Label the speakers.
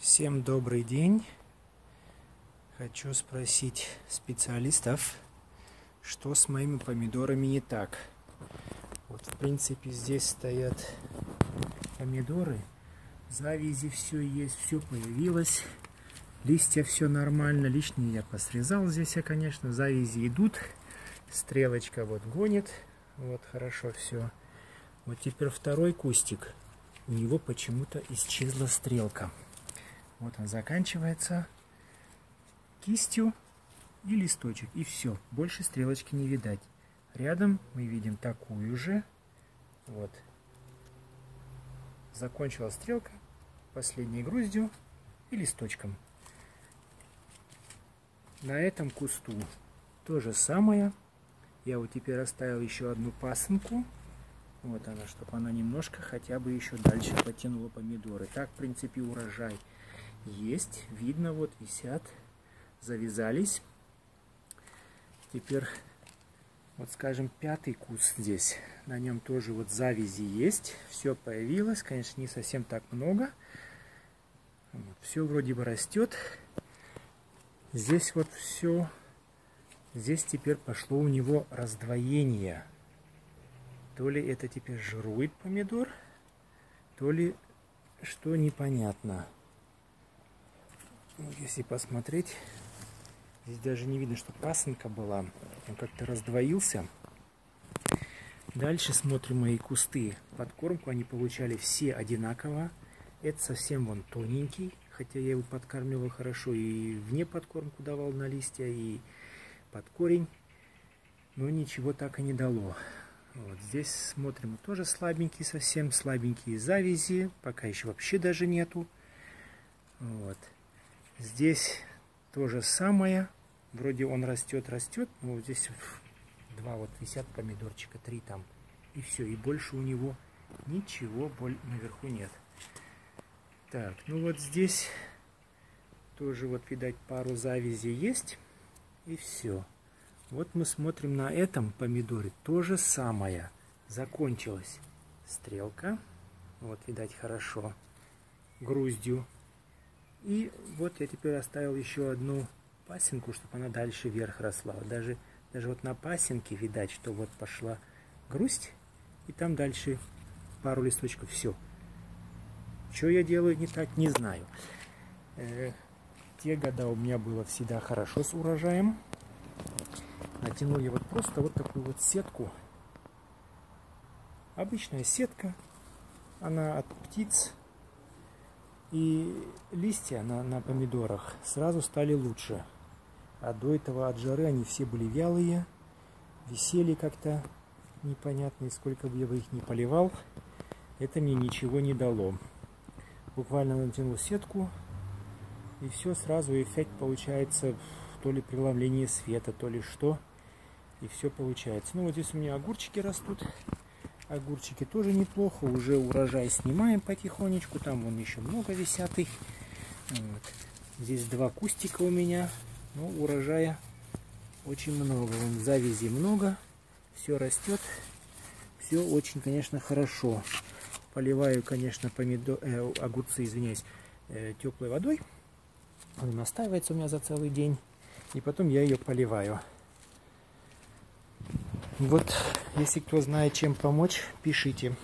Speaker 1: Всем добрый день. Хочу спросить специалистов, что с моими помидорами не так. Вот, в принципе, здесь стоят помидоры. Завязи все есть, все появилось. Листья все нормально. Лишние я посрезал здесь, я, конечно. Завязи идут. Стрелочка вот гонит. Вот, хорошо все. Вот теперь второй кустик. У него почему-то исчезла стрелка. Вот он заканчивается кистью и листочек. И все. Больше стрелочки не видать. Рядом мы видим такую же. Вот. Закончилась стрелка последней груздью и листочком. На этом кусту то же самое. Я вот теперь оставил еще одну пасынку. Вот она, чтобы она немножко хотя бы еще дальше потянула помидоры. Так, в принципе, урожай есть. Видно, вот висят, завязались. Теперь, вот скажем, пятый куст здесь. На нем тоже вот завязи есть. Все появилось. Конечно, не совсем так много. Вот, все вроде бы растет. Здесь вот все. Здесь теперь пошло у него раздвоение. То ли это теперь жирует помидор, то ли что непонятно. Если посмотреть, здесь даже не видно, что пасынка была. Он как-то раздвоился. Дальше смотрим мои кусты. Подкормку они получали все одинаково. Это совсем вон тоненький, хотя я его подкармливал хорошо. И вне подкормку давал на листья, и под корень. Но ничего так и не дало. Вот здесь смотрим, тоже слабенькие совсем, слабенькие завязи. Пока еще вообще даже нету. Вот. Здесь то же самое. Вроде он растет, растет. Но вот здесь два вот висят помидорчика, три там. И все. И больше у него ничего наверху нет. Так, ну вот здесь тоже вот, видать, пару завязей есть. И все. Вот мы смотрим на этом помидоре. То же самое. Закончилась стрелка. Вот, видать, хорошо. Груздью и вот я теперь оставил еще одну пасенку, чтобы она дальше вверх росла. Даже, даже вот на пасенке видать, что вот пошла грусть, и там дальше пару листочков. Все. Что я делаю не так, не знаю. Э, те года у меня было всегда хорошо с урожаем. Натянул я вот просто вот такую вот сетку. Обычная сетка. Она от птиц и листья на, на помидорах сразу стали лучше. А до этого от жары они все были вялые, висели как-то непонятно, сколько бы я бы их не поливал, это мне ничего не дало. Буквально натянул сетку, и все сразу эффект получается то ли преломление света, то ли что. И все получается. Ну вот здесь у меня огурчики растут. Огурчики тоже неплохо. Уже урожай снимаем потихонечку. Там вон еще много висят их. Вот. Здесь два кустика у меня. Ну, урожая очень много. Вон завязи много. Все растет. Все очень, конечно, хорошо. Поливаю, конечно, помидор, э, огурцы, извиняюсь, э, теплой водой. Она настаивается у меня за целый день. И потом я ее поливаю. Вот, если кто знает, чем помочь, пишите.